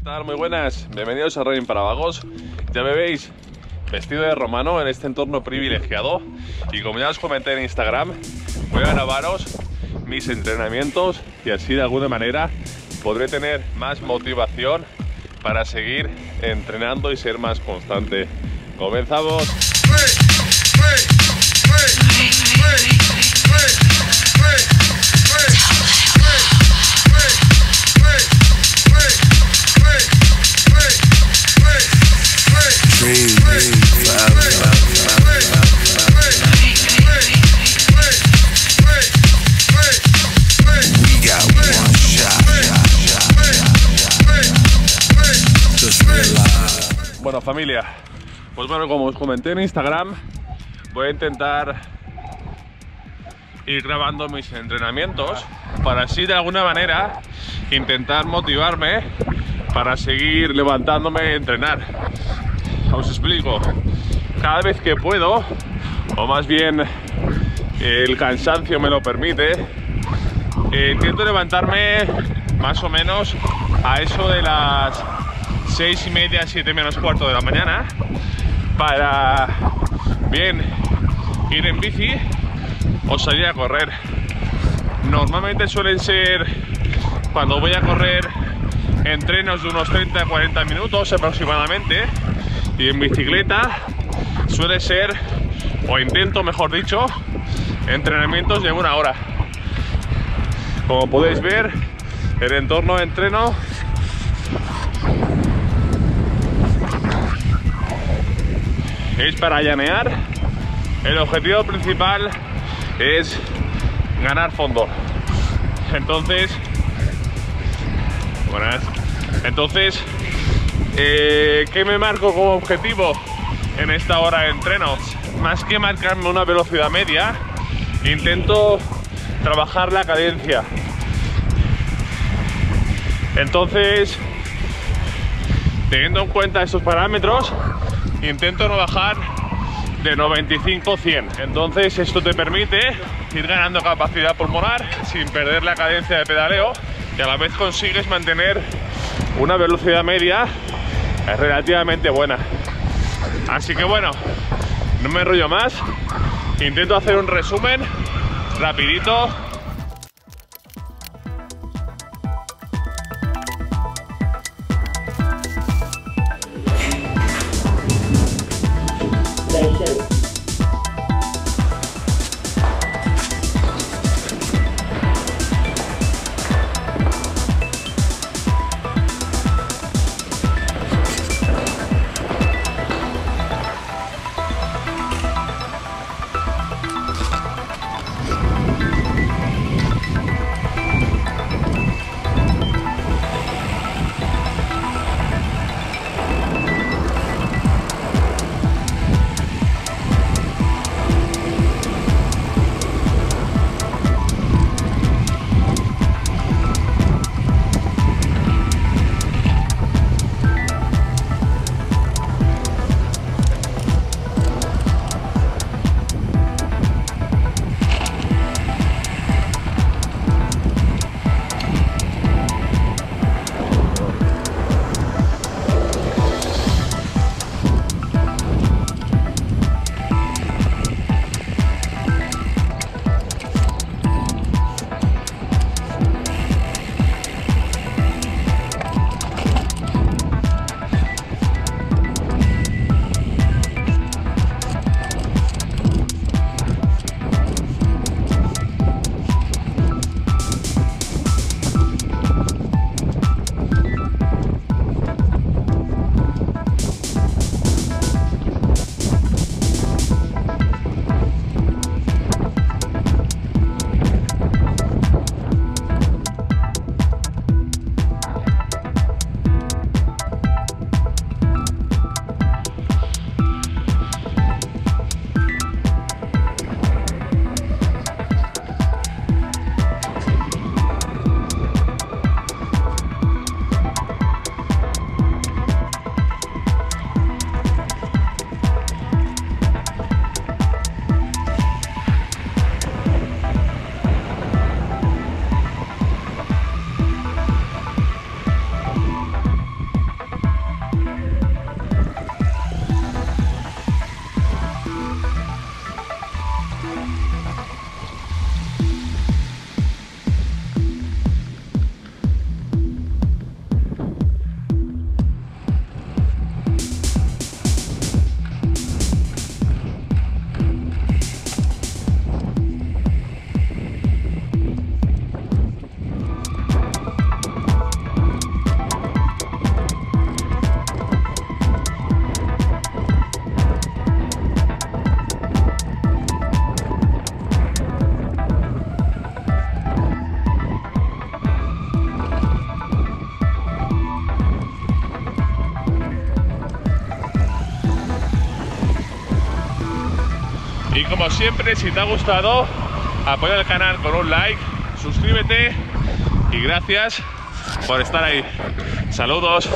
¿Qué tal? Muy buenas. Bienvenidos a Running para Vagos. Ya me veis vestido de romano en este entorno privilegiado. Y como ya os comenté en Instagram, voy a grabaros mis entrenamientos y así de alguna manera podré tener más motivación para seguir entrenando y ser más constante. Comenzamos. Bueno familia, pues bueno, como os comenté en Instagram, voy a intentar ir grabando mis entrenamientos para así de alguna manera intentar motivarme para seguir levantándome y entrenar. Os explico, cada vez que puedo, o más bien el cansancio me lo permite, eh, intento levantarme más o menos a eso de las seis y media, siete menos cuarto de la mañana para bien ir en bici o salir a correr. Normalmente suelen ser cuando voy a correr entrenos de unos 30 40 minutos aproximadamente y en bicicleta suele ser o intento mejor dicho entrenamientos de una hora como podéis ver el entorno de entreno es para llanear. El objetivo principal es ganar fondo. Entonces, buenas. Entonces, eh, ¿qué me marco como objetivo en esta hora de entreno? Más que marcarme una velocidad media, intento trabajar la cadencia. Entonces, teniendo en cuenta estos parámetros, intento no bajar de 95 100 entonces esto te permite ir ganando capacidad pulmonar sin perder la cadencia de pedaleo y a la vez consigues mantener una velocidad media relativamente buena. Así que bueno no me enrollo más. Intento hacer un resumen rapidito como siempre, si te ha gustado, apoya el canal con un like, suscríbete y gracias por estar ahí. Saludos.